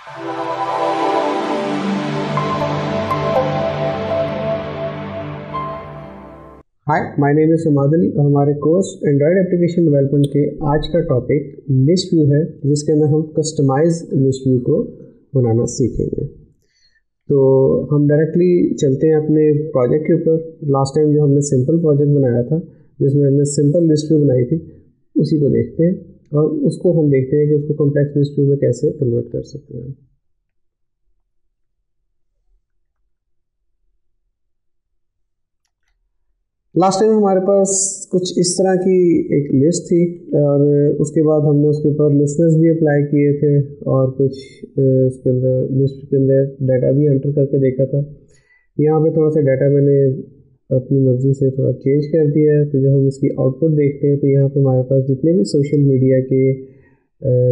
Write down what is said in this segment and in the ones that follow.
Hi my name is समादली और हमारे कोर्स एंड्रॉयड एप्लीकेशन डेवलपमेंट के आज का टॉपिक लिस्ट व्यू है, जिसके अंदर हम कस्टमाइज लिस्ट व्यू को बनाना सीखेंगे। तो हम डायरेक्टली चलते हैं अपने प्रोजेक्ट के ऊपर। लास्ट टाइम जो हमने सिंपल प्रोजेक्ट बनाया था, जिसमें हमने सिंपल लिस्ट व्यू बनाई थी, उसी को देखते हैं। और उसको हम देखते हैं कि उसको कॉम्प्लेक्स लिस्ट में कैसे कन्वर्ट कर सकते हैं। लास्ट टाइम हमारे पास कुछ इस तरह की एक लिस्ट थी और उसके बाद हमने उसके ऊपर लिस्टर्स भी अप्लाई किए थे और कुछ उसके अंदर लिस्ट के अंदर डाटा भी एंटर करके देखा था। यहाँ पे थोड़ा सा डाटा मैंने अपनी मर्ज़ी से थोड़ा चेंज कर दिया है। तो जब हम इसकी आउटपुट देखते हैं तो यहाँ पे हमारे पास जितने भी सोशल मीडिया के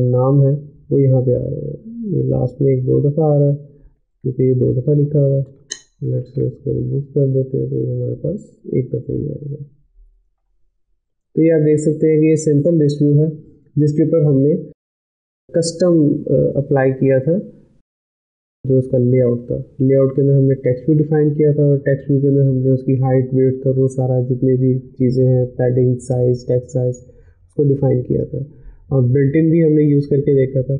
नाम हैं, वो यहाँ पे आ रहे हैं। ये लास्ट में एक दो दफ़ा आ रहा है, क्योंकि ये दो दफ़ा लिखा हुआ है। लेट्स से इसको रिमूव कर देते हैं तो ये हमारे पास एक दफ़ा ही आएगा। तो ये आप देख सकते हैं कि ये सिंपल लिस्ट व्यू है, जिसके ऊपर हमने कस्टम अप्लाई किया था। जो उसका लेआउट था। लेआउट के अंदर हमने टेक्स्ट व्यू डिफाइन किया था और टेक्स्ट व्यू के अंदर हमने उसकी हाइट वेट था वो सारा जितने भी चीज़ें हैं पैडिंग साइज़ टेक्स्ट साइज़ उसको डिफाइन किया था। और बिल्टिन भी हमने यूज़ करके देखा था।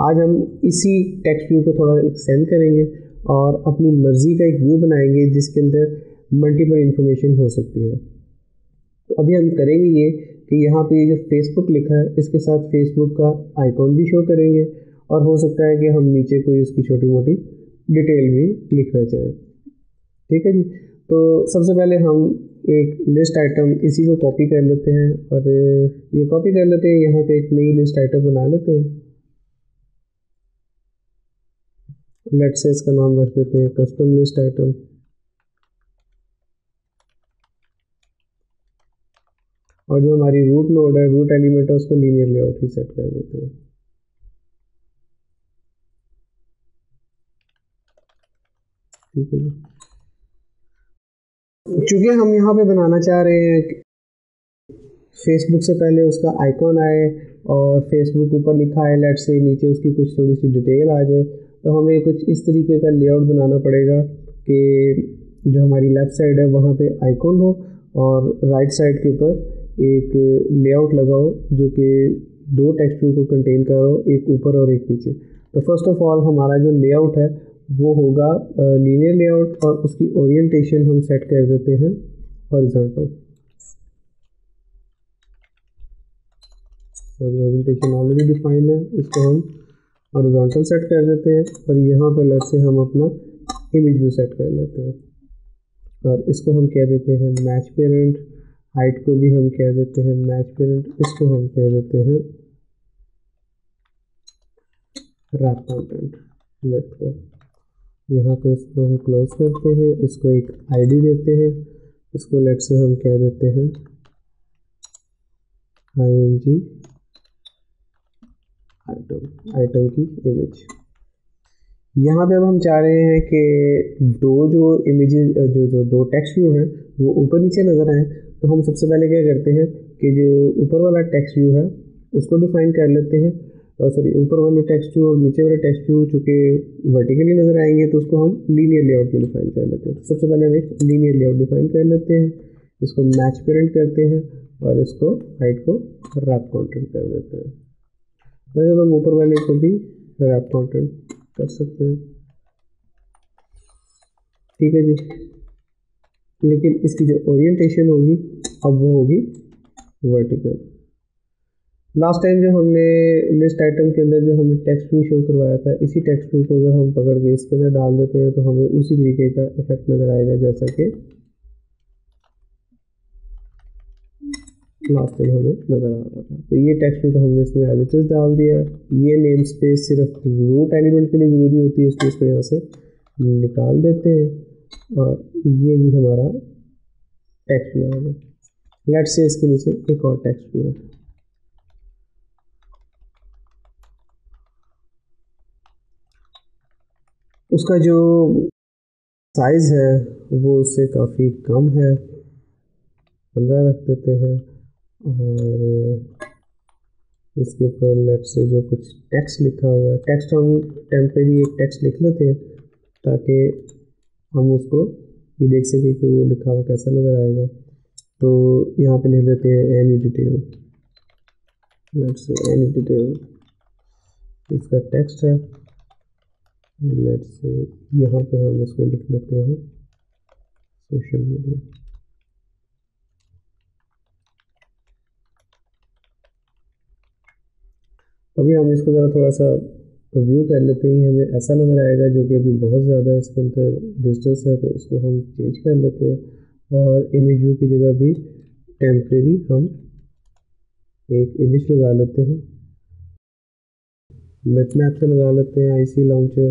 आज हम इसी टेक्स्ट व्यू को थोड़ा एक्सटेंड करेंगे और अपनी मर्ज़ी का एक व्यू बनाएँगे जिसके अंदर मल्टीपल इंफॉर्मेशन हो सकती है। तो अभी हम करेंगे ये कि यहाँ पे ये जो फेसबुक लिखा है, इसके साथ फेसबुक का आइकॉन भी शो करेंगे और हो सकता है कि हम नीचे कोई उसकी छोटी मोटी डिटेल भी लिखना चाहें ठीक है जी? तो सबसे पहले हम एक लिस्ट आइटम इसी को कॉपी कर लेते हैं और ये कॉपी कर लेते हैं, यहाँ पे एक नई लिस्ट आइटम बना लेते हैं। लेट से इसका नाम रख देते हैं कस्टम लिस्ट आइटम और जो हमारी रूट नोड है रूट एलिमेंट है, उसको लीनियर लेआउट ही सेट कर देते हैं। ठीक है चूँकि हम यहाँ पे बनाना चाह रहे हैं फेसबुक से पहले उसका आइकॉन आए और फेसबुक ऊपर लिखा है लेट से नीचे उसकी कुछ थोड़ी सी डिटेल आ जाए तो हमें कुछ इस तरीके का लेआउट बनाना पड़ेगा कि जो हमारी लेफ़्ट साइड है वहाँ पे आइकॉन हो और राइट साइड के ऊपर एक लेआउट लगाओ जो कि दो टेक्स्ट व्यू को कंटेन करो, एक ऊपर और एक पीछे तो फ़र्स्ट ऑफ़ ऑल हमारा जो लेआउट है वो होगा लीनियर लेआउट और उसकी ओरिएंटेशन हम सेट कर देते हैं हॉरिजॉन्टल और ओरिएंटेशन ऑलरेडी डिफाइन है, इसको हम हॉरिजॉन्टल सेट कर देते हैं और यहाँ पे लेट से हम अपना इमेज भी सेट कर लेते हैं. और इसको हम कह देते हैं मैच पेरेंट हाइट को भी हम कह देते हैं मैच पेरेंट इसको हम कह देते हैं रैप कंटेंट वेट को यहाँ पे इसको हम क्लोज करते हैं, इसको एक आईडी देते हैं, इसको लेट से हम कह देते हैं आई जी आइटम आइटम की इमेज यहाँ पे अब हम चाह रहे हैं कि दो जो इमेजेस जो जो दो टेक्स्ट व्यू हैं, वो ऊपर नीचे नज़र आए तो हम सबसे पहले क्या करते हैं कि जो ऊपर वाला टेक्स्ट व्यू है, उसको डिफाइन कर लेते हैं। सॉरी ऊपर वाले टेक्स्ट व्यू और नीचे वाले टेक्स्ट व्यू चूँकि वर्टिकली नज़र आएँगे तो उसको हम लीनियर लेआउट में डिफाइन कर लेते हैं। तो सबसे पहले हम एक लीनियर लेआउट डिफाइन कर लेते हैं, इसको मैच पेरेंट करते हैं और इसको हाइट को रैप कॉन्टेंट कर देते हैं। वैसे तो हम ऊपर वाले को भी रैप कॉन्टेंट कर सकते हैं। ठीक है जी। लेकिन इसकी जो ओरिएंटेशन होगी, अब वो होगी वर्टिकल लास्ट टाइम जो हमने लिस्ट आइटम के अंदर जो हमने टेक्स्ट व्यू शो करवाया था, इसी टेक्स्ट व्यू को अगर हम पकड़ के इसके अंदर डाल देते हैं तो हमें उसी तरीके का इफ़ेक्ट नज़र आएगा, जैसा कि लास्ट टाइम हमें नज़र आ रहा था। तो ये टेक्स्ट में तो हमने इसमें एडिटर्स डाल दिया ये नेम स्पेस सिर्फ़ रूट एलिमेंट के लिए ज़रूरी होती है, इसलिए इसको यहाँ से निकाल देते हैं। और ये भी हमारा टेक्स्ट व्यू आ गया। लेट से इसके नीचे एक और टेक्स्ट व्यू है। उसका जो साइज़ है, वो उससे काफ़ी कम है। पंद्रह रख देते हैं। और इसके ऊपर लेट से जो कुछ टेक्स्ट लिखा हुआ है टेक्स्ट हम टेम्प्रेरी एक टेक्स्ट लिख लेते हैं, ताकि हम उसको ये देख सकें कि वो लिखा हुआ कैसा नज़र आएगा। तो यहाँ पे लिख देते हैं any detail let's any detail इसका टेक्स्ट है। लेट्स से यहाँ पे हम इसको लिख लेते हैं सोशल मीडिया अभी हम इसको ज़रा थोड़ा सा व्यू कर लेते हैं। हमें ऐसा नज़र आएगा जो कि अभी बहुत ज़्यादा इसके अंदर डिस्टेंस है तो इसको हम चेंज कर लेते हैं। और इमेज व्यू की जगह भी टेम्प्रेरी हम एक इमेज लगा लेते हैं। मेट मैप से लगा लेते हैं आईसी लॉन्चर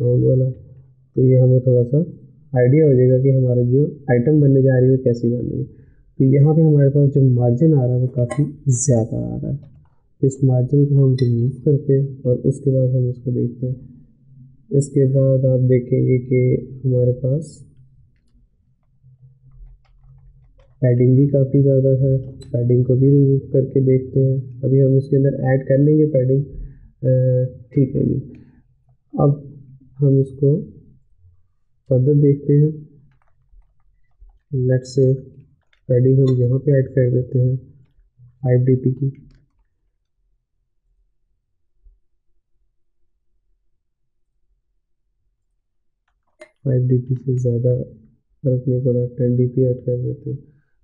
वाला। तो ये हमें थोड़ा सा आइडिया हो जाएगा कि हमारा जो आइटम बनने जा रही है कैसी बन रही है। तो यहाँ पे हमारे पास जो मार्जिन आ रहा है वो काफ़ी ज़्यादा आ रहा है। तो इस मार्जिन को हम रिमूव करते हैं और उसके बाद हम इसको देखते हैं। इसके बाद आप देखेंगे कि हमारे पास पैडिंग भी काफ़ी ज़्यादा है। पैडिंग को भी रिमूव करके देखते हैं। अभी हम इसके अंदर ऐड कर लेंगे पैडिंग ठीक है जी। अब हम इसको फर्दर देखते हैं। लेट से पैडिंग हम यहाँ पे ऐड कर देते हैं फाइव डी की। फाइव डी से ज़्यादा फ़र्क नहीं पड़ा टेन डी ऐड कर देते हैं।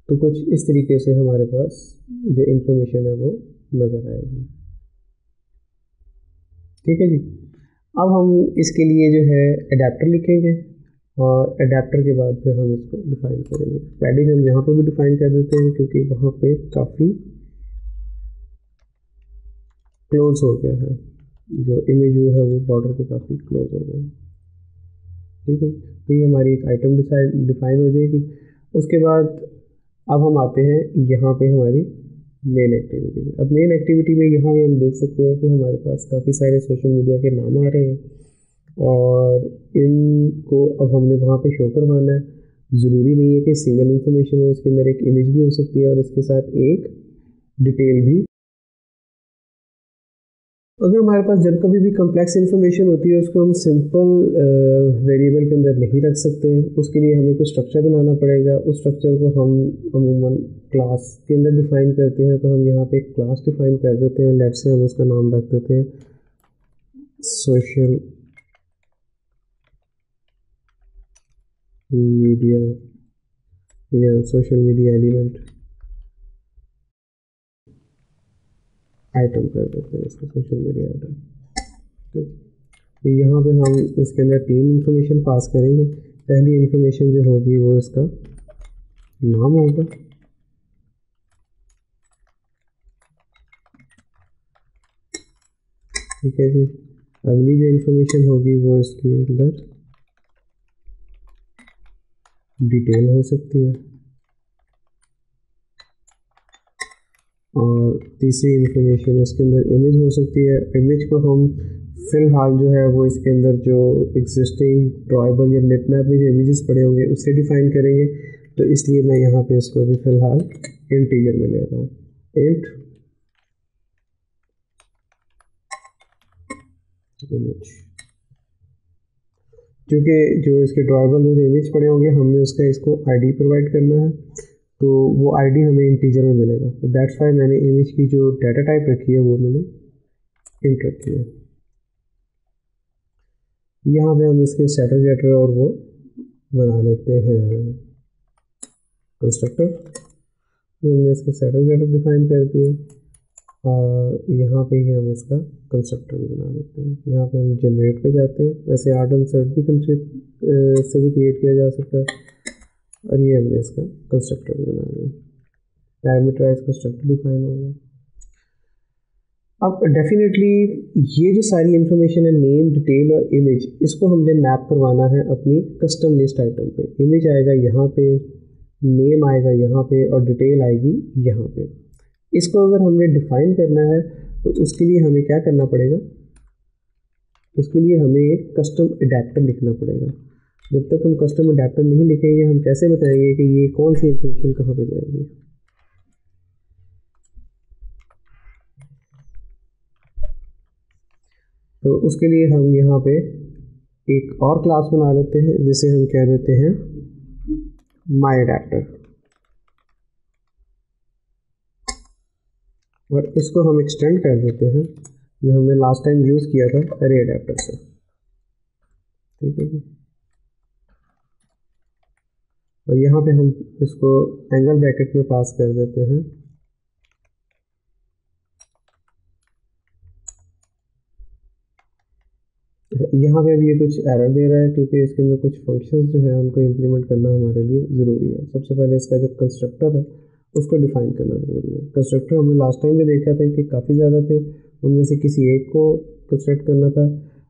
तो कुछ इस तरीके से हमारे पास जो इंफॉर्मेशन है वो नज़र आएगी। ठीक है जी। अब हम इसके लिए जो है अडेप्टर लिखेंगे और अडेप्टर के बाद फिर हम इसको डिफ़ाइन करेंगे। पैडिंग हम यहाँ पे भी डिफ़ाइन कर देते हैं क्योंकि वहाँ पे काफ़ी क्लोज हो गया है। जो इमेज जो है वो बॉर्डर के काफ़ी क्लोज हो गया है। ठीक है? तो ये हमारी एक आइटम डिफाइन हो जाएगी। उसके बाद अब हम आते हैं यहाँ पे हमारी मेन एक्टिविटी में। अब मेन एक्टिविटी में यहाँ हम देख सकते हैं कि हमारे पास काफ़ी सारे सोशल मीडिया के नाम आ रहे हैं और इनको अब हमने वहाँ पे शो करवाना है। ज़रूरी नहीं है कि सिंगल इन्फॉर्मेशन हो, इसके अंदर एक इमेज भी हो सकती है और इसके साथ एक डिटेल भी अगर हमारे पास जब कभी भी कम्प्लेक्स इन्फॉर्मेशन होती है, उसको हम सिंपल वेरिएबल के अंदर नहीं रख सकते। उसके लिए हमें कुछ स्ट्रक्चर बनाना पड़ेगा। उस स्ट्रक्चर को हम अमूमन क्लास के अंदर डिफाइन करते हैं तो हम यहाँ पे एक क्लास डिफाइन कर देते हैं। लेट से हम उसका नाम रख देते हैं सोशल मीडिया या सोशल मीडिया एलिमेंट आइटम कर देते हैं इसका सोशल मीडिया आइटम तो यहाँ पे हम इसके अंदर तीन इंफॉर्मेशन पास करेंगे. पहली इंफॉर्मेशन जो होगी वो इसका नाम होगा. ठीक है जी. अगली जो इंफॉर्मेशन होगी वो इसके अंदर डिटेल हो सकती है. और तीसरी इंफॉर्मेशन इसके अंदर इमेज हो सकती है। इमेज को हम फ़िलहाल जो है वो इसके अंदर जो एग्जिस्टिंग ड्राइबल या मिप मैप में जो इमेजेस पड़े होंगे उससे डिफ़ाइन करेंगे। तो इसलिए मैं यहाँ पे इसको भी फ़िलहाल इंटीजर में ले रहा हूँ। एट इमेज क्योंकि जो इसके ड्राइबल में जो इमेज पड़े होंगे, हमने उसका इसको आईडी प्रोवाइड करना है। तो वो आईडी हमें इंटीजर में मिलेगा। तो दैट्स वाई मैंने इमेज की जो डाटा टाइप रखी है, वो मैंने इंट रखी है। यहाँ पे हम इसके सेटर जेटर और वो बना लेते हैं। कंस्ट्रक्टर ये हमने इसके सेटर जेटर डिफाइन कर दिए और यहाँ पे ही हम इसका कंस्ट्रक्टर भी बना लेते हैं। यहाँ पे हम जनरेट पे जाते हैं। वैसे आर्ट एंड सर्ट भी कंस्ट्रक्ट से भी क्रिएट किया जा सकता है। और ये हमने इसका कंस्ट्रक्टर भी बना लिया। पैरामीटराइज कंस्ट्रक्टर डिफाइन हो गया। अब डेफिनेटली ये जो सारी इन्फॉर्मेशन है नेम डिटेल और इमेज इसको हमने मैप करवाना है अपनी कस्टम लिस्ट आइटम पे। इमेज आएगा यहाँ पे नेम आएगा यहाँ पे और डिटेल आएगी यहाँ पे। इसको अगर हमने डिफाइन करना है तो उसके लिए हमें क्या करना पड़ेगा? उसके लिए हमें एक कस्टम अडेप्टर लिखना पड़ेगा। जब तक हम कस्टम अडेप्टर नहीं लिखेंगे, हम कैसे बताएँगे कि ये कौन सी इन्फॉर्मेशन कहाँ पे जाएगी? तो उसके लिए हम यहाँ पे एक और क्लास बना लेते हैं, जिसे हम कह देते हैं माई अडेप्टर और इसको हम एक्सटेंड कर देते हैं, जो हमने लास्ट टाइम यूज़ किया था अरे अडेप्टर से. ठीक है जी? और यहाँ पे हम इसको एंगल ब्रैकेट में पास कर देते हैं। यहाँ पे भी ये कुछ एरर दे रहा है क्योंकि इसके अंदर कुछ फ़ंक्शंस जो है उनको इम्प्लीमेंट करना हमारे लिए ज़रूरी है। सबसे पहले इसका जो कंस्ट्रक्टर है, उसको डिफाइन करना ज़रूरी है। कंस्ट्रक्टर हमने लास्ट टाइम भी देखा था कि काफ़ी ज़्यादा थे, उनमें से किसी एक को कंस्ट्रक्ट करना था।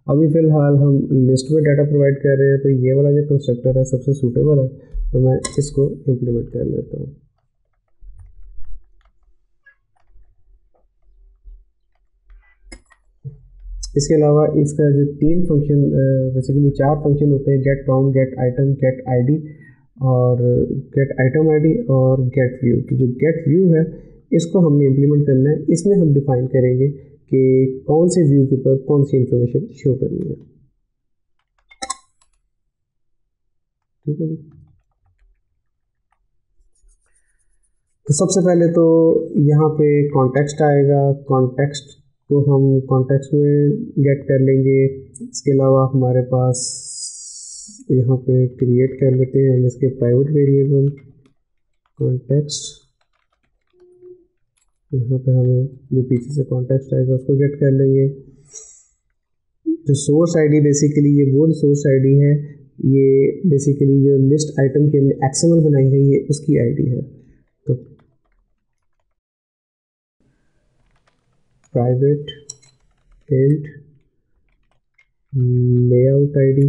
अभी फ़िलहाल हम लिस्ट में डाटा प्रोवाइड कर रहे हैं तो ये वाला जो कंस्ट्रक्टर है, सबसे सूटेबल है तो मैं इसको इम्प्लीमेंट कर लेता हूँ। इसके अलावा इसका जो तीन फ़ंक्शन बेसिकली चार फ़ंक्शन होते हैं get count get item get ID और गेट आइटम आईडी और गेट व्यू तो जो गेट व्यू है, इसको हमने इम्प्लीमेंट करना है, इसमें हम डिफाइन करेंगे कि कौन से व्यू के ऊपर कौन सी इंफॉर्मेशन शो करनी है? ठीक है तो सबसे पहले तो यहाँ पे कॉन्टेक्स्ट आएगा। कॉन्टेक्स्ट को हम कॉन्टेक्स्ट में गेट कर लेंगे। इसके अलावा हमारे पास यहाँ पे क्रिएट कर लेते हैं। हम इसके प्राइवेट वेरिएबल कॉन्टेक्स्ट यहाँ पे हमें जो पीछे से कॉन्टेक्स्ट आएगा, उसको गेट कर लेंगे। जो सोर्स आईडी बेसिकली ये वो सोर्स आईडी है, ये बेसिकली जो लिस्ट आइटम की हमने एक्सएमएल बनाई है, ये उसकी आईडी है। तो प्राइवेट एंड लेआउट आईडी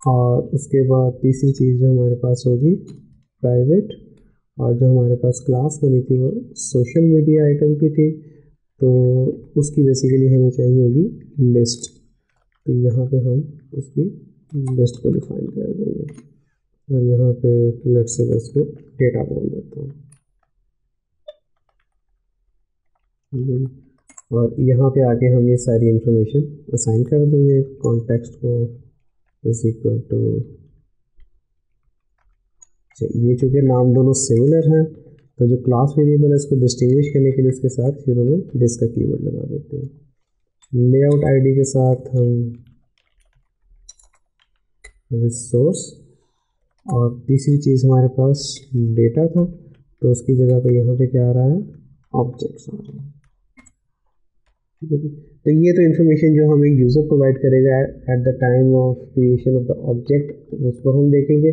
और उसके बाद तीसरी चीज़ जो हमारे पास होगी प्राइवेट और जो हमारे पास क्लास बनी थी वो सोशल मीडिया आइटम की थी तो उसकी बेसिकली हमें चाहिए होगी लिस्ट तो यहाँ पे हम उसकी लिस्ट को डिफाइन कर देंगे। और यहाँ पे लेट से मैं इसको डेटा बोल देता हूँ। और यहाँ पे आके हम ये सारी इंफॉर्मेशन असाइन कर देंगे। कॉन्टेक्स्ट को इज़ इक्वल टू ये चूँकि नाम दोनों सिमिलर हैं तो जो क्लास वेरिएबल है, इसको डिस्टिंग्विश करने के लिए इसके साथ शुरू में डिस का कीवर्ड लगा देते हैं। लेआउट आईडी के साथ हम रिसोर्स और तीसरी चीज़ हमारे पास डेटा था तो उसकी जगह पे यहाँ पे क्या आ रहा है? ऑब्जेक्ट्स आ रहा है। ठीक है जी। तो ये तो इन्फॉर्मेशन जो हमें यूज़र प्रोवाइड करेगा at the time of creation of the object उसको हम देखेंगे।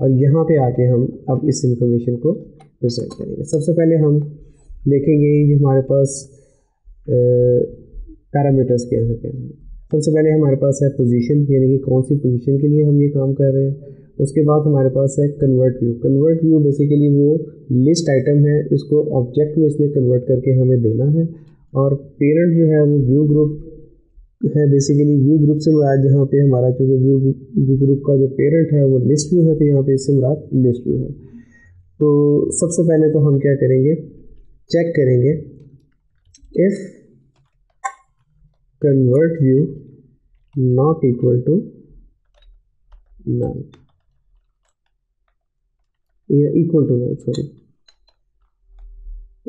और यहाँ पे आके हम अब इस इंफॉर्मेशन को प्रेजेंट करेंगे। सबसे पहले हम देखेंगे ये हमारे पास पैरामीटर्स क्या हैं। क्या सबसे पहले हमारे पास है पोजीशन यानी कि कौन सी पोजीशन के लिए हम ये काम कर रहे हैं। उसके बाद हमारे पास है convert view convert view basically वो लिस्ट आइटम है, इसको ऑब्जेक्ट में इसमें कन्वर्ट करके हमें देना है। और पेरेंट जो है वो व्यू ग्रुप है बेसिकली व्यू ग्रुप से मुराद जहाँ पे हमारा चूँकि व्यू व्यू ग्रुप का जो पेरेंट है वो लिस्ट व्यू है तो यहाँ पे इससे मुराद लिस्ट व्यू है। तो सबसे पहले तो हम क्या करेंगे? चेक करेंगे। If convert view not equal to null equal to null sorry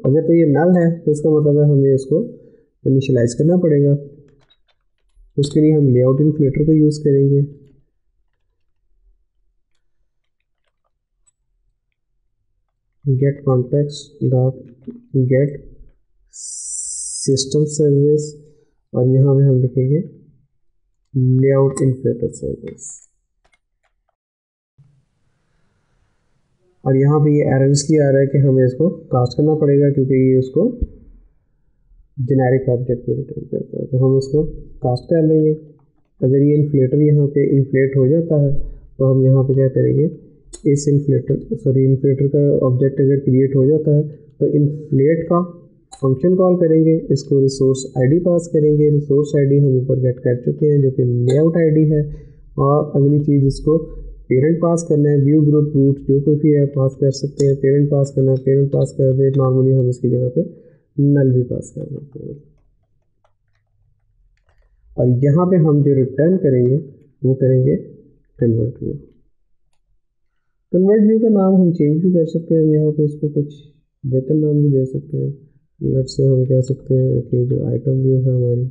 अगर तो ये नल है तो इसका मतलब है हमें इसको इनिशलाइज करना पड़ेगा। उसके लिए हम लेआउट इन्फ्लेटर को यूज़ करेंगे। Get context dot get system service और यहाँ पे हम लिखेंगे लेआउट इन्फ्लेटर सर्विस और यहाँ पे ये एरर इसलिए आ रहा है कि हमें इसको कास्ट करना पड़ेगा क्योंकि ये उसको जेनेरिक ऑब्जेक्ट में रिटर्न करता है। तो हम इसको कास्ट कर लेंगे अगर ये इन्फ्लेटर यहाँ पे इन्फ्लेट हो जाता है तो हम यहाँ पे क्या करेंगे? इस इन्फ्लेटर सॉरी इन्फ्लेटर का ऑब्जेक्ट अगर क्रिएट हो जाता है तो इन्फ्लेट का फ़ंक्शन कॉल करेंगे। इसको रिसोर्स आईडी पास करेंगे। रिसोर्स आईडी हम ऊपर गेट कर चुके हैं, जो कि लेआउट आईडी है। और अगली चीज़ इसको पेरेंट पास करना है। व्यू ग्रुप रूट जो कोई भी है पास कर सकते हैं। पेरेंट पास करना है पेरेंट पास कर दे। नॉर्मली हम इसकी जगह पे नल भी पास कर देते हैं। और यहाँ पे हम जो रिटर्न करेंगे, वो करेंगे कन्वर्ट व्यू कन्वर्ट व्यू का नाम हम चेंज भी कर सकते हैं। यहाँ पे इसको कुछ बेहतर नाम भी दे सकते हैं। लेट से हम कह सकते हैं कि जो आइटम व्यू है हमारी,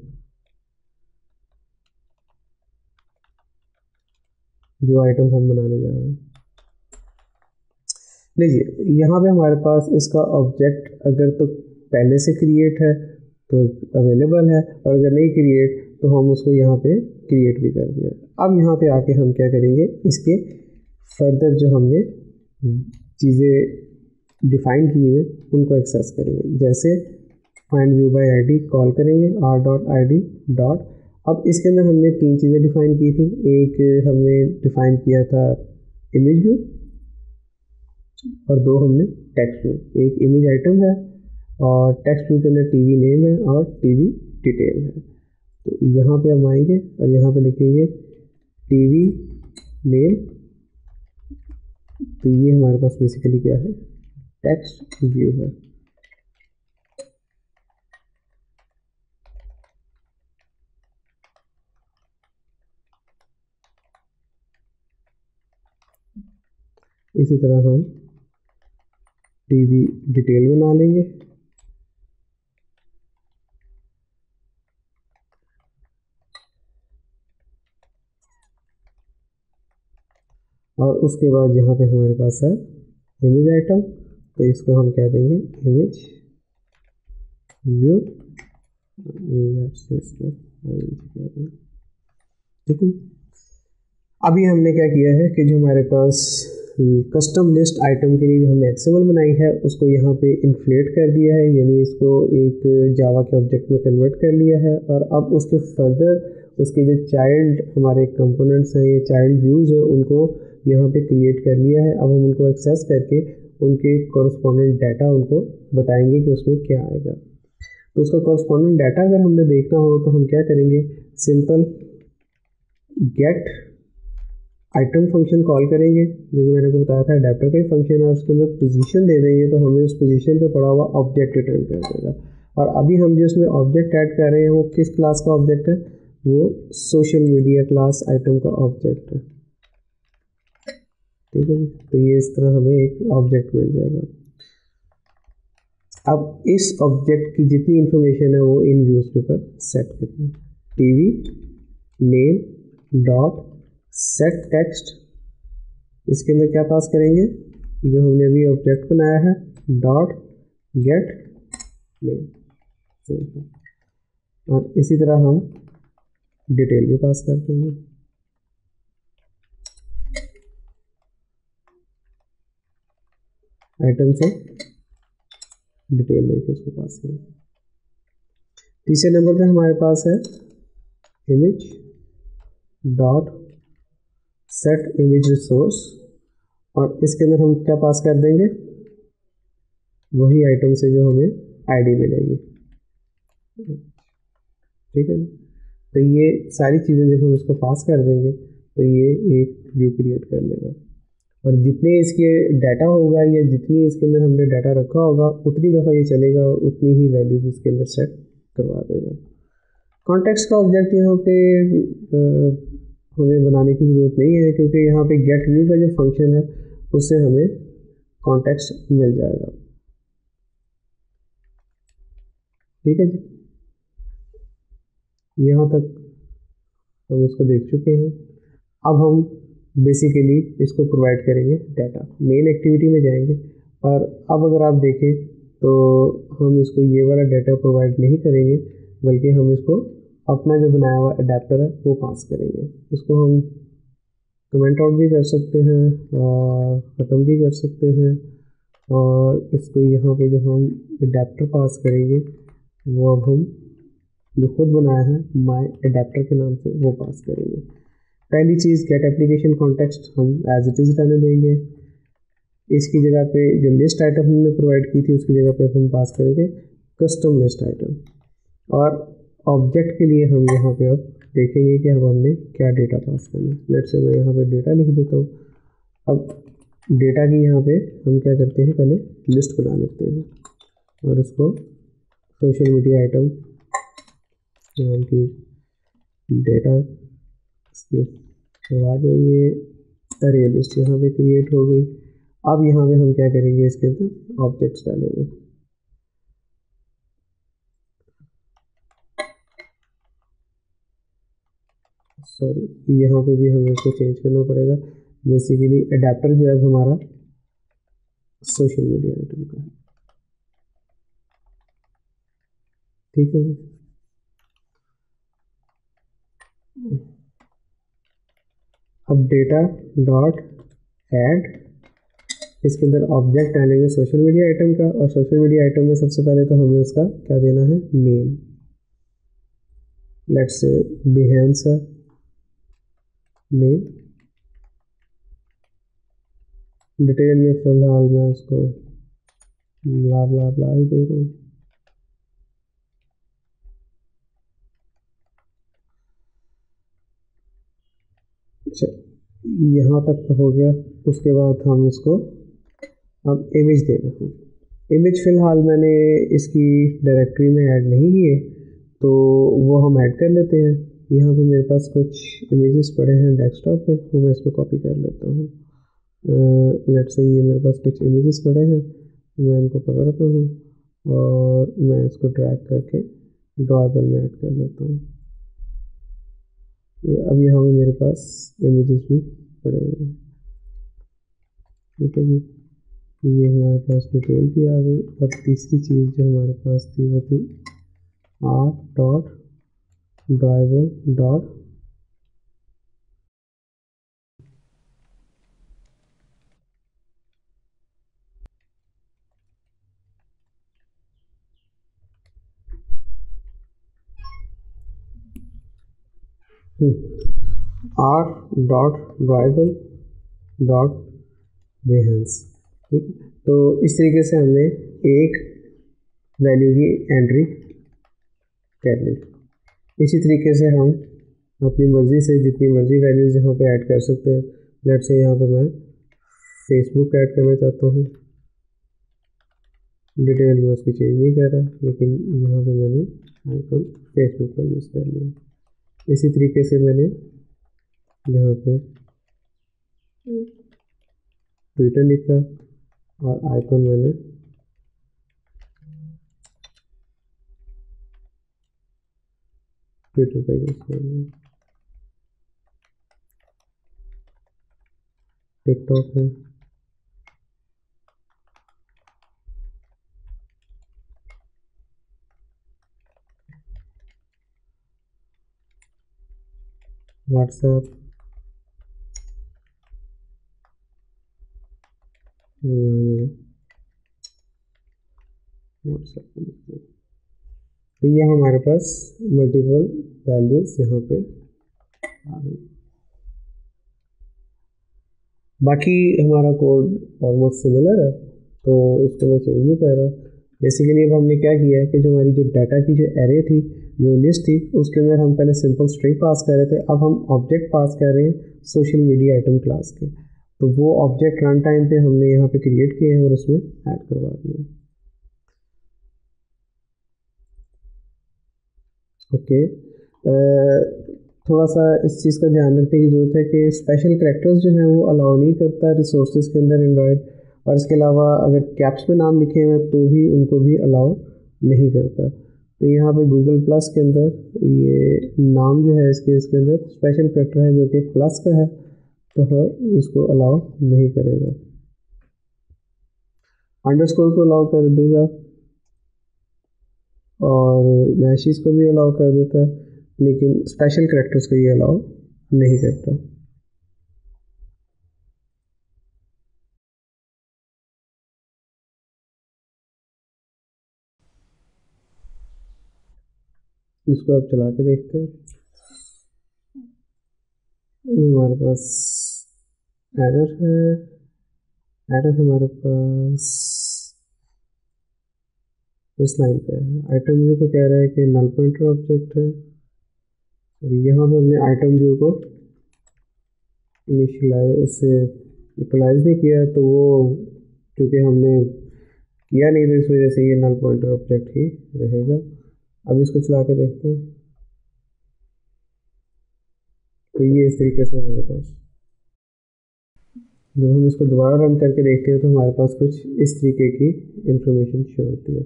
जो आइटम हम बनाने जा रहे हैं। लीजिए यहाँ पे हमारे पास इसका ऑब्जेक्ट अगर तो पहले से क्रिएट है तो अवेलेबल है, और अगर नहीं क्रिएट तो हम उसको यहाँ पे क्रिएट भी कर दिया। अब यहाँ पे आके हम क्या करेंगे, इसके फर्दर जो हमने चीज़ें डिफ़ाइन की हुई, उनको एक्सेस करेंगे। जैसे find view by ID call करेंगे R dot I D dot अब इसके अंदर हमने तीन चीज़ें डिफ़ाइन की थी। एक हमने डिफ़ाइन किया था इमेज व्यू और दो हमने टेक्स्ट व्यू एक इमेज आइटम है और टेक्स्ट व्यू के अंदर टीवी नेम है और टीवी डिटेल है। तो यहाँ पे हम आएँगे और यहाँ पे लिखेंगे टीवी नेम तो ये हमारे पास बेसिकली क्या है? टेक्स्ट व्यू है। इसी तरह हम टीवी डिटेल बना लेंगे। और उसके बाद यहाँ पे हमारे पास है इमेज आइटम तो इसको हम कह देंगे? इमेज व्यू ठीक है अभी हमने क्या किया है कि जो हमारे पास कस्टम लिस्ट आइटम के लिए जो हमने एक्सेबल बनाई है, उसको यहाँ पे इन्फ्लेट कर दिया है, यानी इसको एक जावा के ऑब्जेक्ट में कन्वर्ट कर लिया है। और अब उसके फर्दर उसके जो चाइल्ड हमारे कंपोनेंट्स हैं, या चाइल्ड व्यूज़ हैं, उनको यहाँ पे क्रिएट कर लिया है। अब हम उनको एक्सेस करके उनके कॉरस्पॉन्डेंट डाटा उनको बताएँगे कि उसमें क्या आएगा। तो उसका कॉरस्पॉन्डेंट डाटा अगर हमने देखना हो तो हम क्या करेंगे? Simple get item function call करेंगे। जो कि मैंने को बताया था अडेप्टर का ही फ़ंक्शन है। उसके अंदर पोजीशन दे देंगे तो हमें उस पोजीशन पे पड़ा हुआ ऑब्जेक्ट रिटर्न कर देगा। और अभी हम जो इसमें ऑब्जेक्ट ऐड कर रहे हैं, वो किस क्लास का ऑब्जेक्ट है? वो सोशल मीडिया क्लास आइटम का ऑब्जेक्ट है। ठीक है तो ये इस तरह हमें एक ऑब्जेक्ट मिल जाएगा। अब इस ऑब्जेक्ट की जितनी इंफॉर्मेशन है वो इन व्यूज़ के ऊपर सेट करनी है। TV name dot set text इसके अंदर क्या पास करेंगे? जो हमने अभी ऑब्जेक्ट बनाया है डॉट गेट नेम और इसी तरह हम डिटेल भी पास कर देंगे आइटम से डिटेल लेके उसको पास करें तीसरे नंबर पे हमारे पास है image dot set image resource और इसके अंदर हम क्या पास कर देंगे? वही आइटम से जो हमें आईडी मिलेगी। ठीक है तो ये सारी चीज़ें जब हम इसको पास कर देंगे तो ये एक व्यू क्रिएट कर लेगा। और जितने इसके डाटा होगा या जितनी इसके अंदर हमने डाटा रखा होगा, उतनी दफ़ा ये चलेगा और उतनी ही वैल्यूज़ इसके अंदर सेट करवा देगा। कॉन्टेक्स्ट का ऑब्जेक्ट यहाँ पे हमें बनाने की ज़रूरत नहीं है क्योंकि यहाँ पे गेट व्यू का जो फ़ंक्शन है, उससे हमें कॉन्टेक्स्ट मिल जाएगा। ठीक है जी? यहाँ तक हम इसको देख चुके हैं। अब हम बेसिकली इसको प्रोवाइड करेंगे डाटा मेन एक्टिविटी में जाएँगे। और अब अगर आप देखें तो हम इसको ये वाला डाटा प्रोवाइड नहीं करेंगे, बल्कि हम इसको अपना जो बनाया हुआ अडेप्टर है, वो पास करेंगे। इसको हम कमेंट आउट भी कर सकते हैं, और ख़त्म भी कर सकते हैं। और इसको यहाँ पे जो हम अडेप्टर पास करेंगे, वो अब हम जो खुद बनाया है माई अडेप्टर के नाम से वो पास करेंगे। पहली चीज़ गेट एप्लीकेशन कॉन्टेक्स्ट हम एज इट इज़ रहने देंगे। इसकी जगह पे जो लिस्ट आइटम हमने प्रोवाइड की थी, उसकी जगह पे हम पास करेंगे कस्टम लिस्ट आइटम और ऑब्जेक्ट के लिए हम यहाँ पे अब देखेंगे कि अब हमने क्या डेटा पास करना है। लेट से मैं यहाँ पे डेटा लिख देता हूँ। अब डेटा की यहाँ पे हम क्या करते हैं? पहले लिस्ट बना लेते हैं और उसको सोशल मीडिया आइटम नाम की डेटा करवा देंगे अरे लिस्ट यहाँ पे क्रिएट हो गई। अब यहाँ पे हम क्या करेंगे? इसके अंदर ऑब्जेक्ट्स डालेंगे। सॉरी यहाँ पे भी हमें इसको चेंज करना पड़ेगा। बेसिकली अडेप्टर जो है हमारा सोशल मीडिया आइटम का ठीक है अब डेटा डॉट एड इसके अंदर ऑब्जेक्ट डालेंगे सोशल मीडिया आइटम का, और सोशल मीडिया आइटम में सबसे पहले तो हमें उसका क्या देना है? Name let's Behance name detail में फ़िलहाल मैं उसको ब्ला ब्ला ब्ला ही दे दूँ। यहाँ तक हो गया, उसके बाद हम इसको अब इमेज दे रहे हैं। इमेज फ़िलहाल मैंने इसकी डायरेक्टरी में ऐड नहीं किए तो वो हम ऐड कर लेते हैं। यहाँ पे मेरे पास कुछ इमेजेस पड़े हैं डेस्कटॉप पे, वो मैं इसको कॉपी कर लेता हूँ। लेट से ये मेरे पास कुछ इमेजेस पड़े हैं, मैं इनको पकड़ता हूँ और मैं इसको ड्रैग करके ड्रॉएबल में ऐड कर लेता हूँ। अब यहाँ पे मेरे पास इमेजेस भी पड़े हुए हैं। ठीक है जी। ये हमारे पास डिटेल भी आ गई और तीसरी चीज़ जो हमारे पास थी वो थी R dot drawable dot R dot drawable dot Behance ठीक? तो इस तरीके से हमने एक वैल्यू की एंट्री कर ली। इसी तरीके से हम अपनी मर्ज़ी से, जितनी मर्ज़ी वैल्यूज़ यहाँ पे ऐड कर सकते हैं। लेट से यहाँ पे मैं फेसबुक ऐड करना चाहता हूँ। डिटेल में उसकी चेंज नहीं कर रहा, लेकिन यहाँ पे मैंने आइकन फेसबुक का यूज़ कर लिया। इसी तरीके से मैंने यहाँ पे ट्विटर लिखा और आइकन मैंने ट्विटर का टिकटॉक है। व्हाट्सएप तो ये हमारे पास मल्टीपल वैल्यूज़ यहाँ पे बाकी हमारा कोड ऑलमोस्ट सिमिलर है तो इसको मैं चेंज नहीं कर रहा। बेसिकली अब हमने क्या किया है कि जो हमारी जो डाटा की जो एरे थी, जो लिस्ट थी, उसके अंदर हम पहले सिंपल स्ट्रिंग पास कर रहे थे। अब हम ऑब्जेक्ट पास कर रहे हैं सोशल मीडिया आइटम क्लास के। तो वो ऑब्जेक्ट रन टाइम पे हमने यहाँ पे क्रिएट किए हैं और उसमें ऐड करवा दिए ओके थोड़ा सा इस चीज़ का ध्यान रखने की ज़रूरत है कि स्पेशल करेक्टर्स जो हैं वो अलाउ नहीं करता रिसोर्सेज के अंदर एंड्रॉयड और इसके अलावा अगर कैप्स में नाम लिखे हुए तो भी उनको भी अलाउ नहीं करता। तो यहाँ पे गूगल प्लस के अंदर ये नाम जो है इसके इसके अंदर स्पेशल करेक्टर है जो कि प्लस का है। तो इसको अलाउ नहीं करेगा। अंडरस्कोर को अलाउ कर देगा। और मैशिस को भी अलाउ कर देता है, लेकिन स्पेशल करेक्टर्स को ये अलाउ नहीं करता। इसको आप चला के देखते हैं। ये हमारे पास एरर है। एरर हमारे पास इस लाइन पे है। आइटम व्यू को कह रहा है कि नल पॉइंटर ऑब्जेक्ट है। और यहाँ पे हमने आइटम व्यू को इनिशलाइज नहीं किया तो वो क्योंकि हमने किया नहीं तो इस वजह से ये नल पॉइंटर ऑब्जेक्ट ही रहेगा। अब इसको चला के देखते हैं। तो ये इस तरीके से हमारे पास। जब हम इसको दोबारा रन करके देखते हैं तो हमारे पास कुछ इस तरीके की इंफॉर्मेशन शो होती है।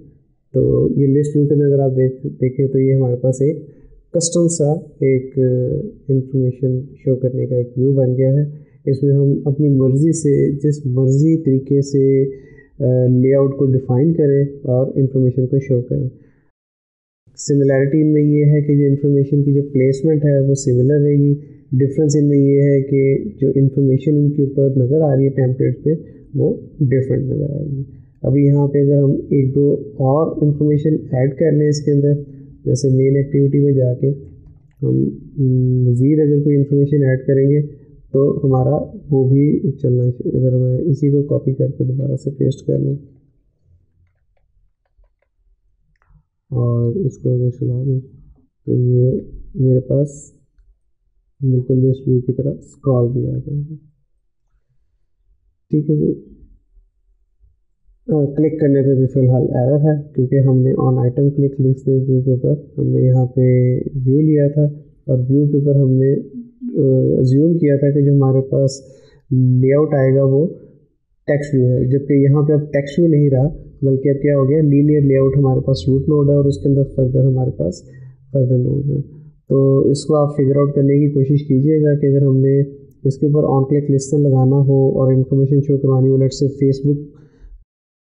तो ये लिस्ट व्यू के अगर आप देख, देखें तो ये हमारे पास एक कस्टम सा एक इंफॉर्मेशन शो करने का एक व्यू बन गया है। इसमें हम अपनी मर्ज़ी से, जिस मर्ज़ी तरीके से लेआउट को डिफ़ाइन करें और इन्फॉर्मेशन को शो करें। सिमिलैरिटी इनमें ये है कि जो इन्फॉर्मेशन की जो प्लेसमेंट है, वो सिमिलर रहेगी। डिफरेंस इनमें ये है कि जो इन्फॉर्मेशन इनके ऊपर नज़र आ रही है टेम्पलेट पे, वो डिफरेंट नज़र आएगी। अभी यहाँ पे अगर हम एक दो और इन्फॉर्मेशन ऐड कर लें इसके अंदर, जैसे मेन एक्टिविटी में जाके हम मज़ीद अगर कोई इन्फॉर्मेशन ऐड करेंगे तो हमारा वो भी चलना अगर मैं इसी को कॉपी करके दोबारा से पेस्ट कर लूँ। और इसको अगर चला दूँ तो ये मेरे पास बिल्कुल इस व्यू की तरह स्क्रॉल भी आ जाएगा। ठीक है जी। क्लिक करने पे भी फ़िलहाल एरर है, क्योंकि हमने on item click list view के ऊपर, हमने यहाँ पे व्यू लिया था, और व्यू के ऊपर हमने ज्यूम किया था कि जो हमारे पास लेआउट आएगा वो टेक्स्ट व्यू है। जबकि यहाँ पे अब टेक्स्ट व्यू नहीं रहा, बल्कि अब क्या हो गया लीनियर लेआउट हमारे पास रूट नोड है, और उसके अंदर फर्दर हमारे पास फर्दर नोड है। तो इसको आप फिगर आउट करने की कोशिश कीजिएगा कि अगर हमने इसके ऊपर ऑन क्लिक लिस्टन लगाना हो और इन्फॉर्मेशन शो करवानी हो लेट से फेसबुक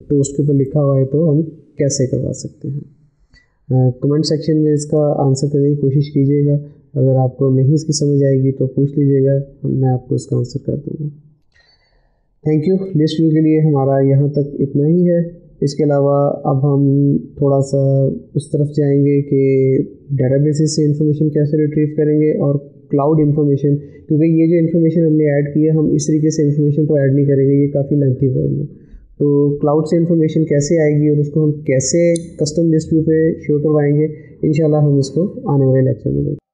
तो उसके ऊपर लिखा हुआ है तो हम कैसे करवा सकते हैं? कमेंट सेक्शन में इसका आंसर करने की कोशिश कीजिएगा। अगर आपको नहीं इसकी समझ आएगी तो पूछ लीजिएगा, मैं आपको इसका आंसर कर दूँगा। थैंक यू लिस्ट व्यू के लिए हमारा यहाँ तक इतना ही है। इसके अलावा अब हम थोड़ा सा उस तरफ़ जाएँगे कि डेटाबेसिस से इंफॉर्मेशन कैसे रिट्रीव करेंगे और क्लाउड इन्फॉर्मेशन क्योंकि ये जो इन्फॉर्मेशन हमने ऐड की है, हम इस तरीके से इन्फॉर्मेशन तो ऐड नहीं करेंगे, ये काफ़ी लेंथी है। तो क्लाउड से इन्फॉर्मेशन कैसे आएगी और उसको हम कैसे कस्टम लिस्ट व्यू पे शो करवाएँगे इन हम इसको आने वाले लेक्चर में देखें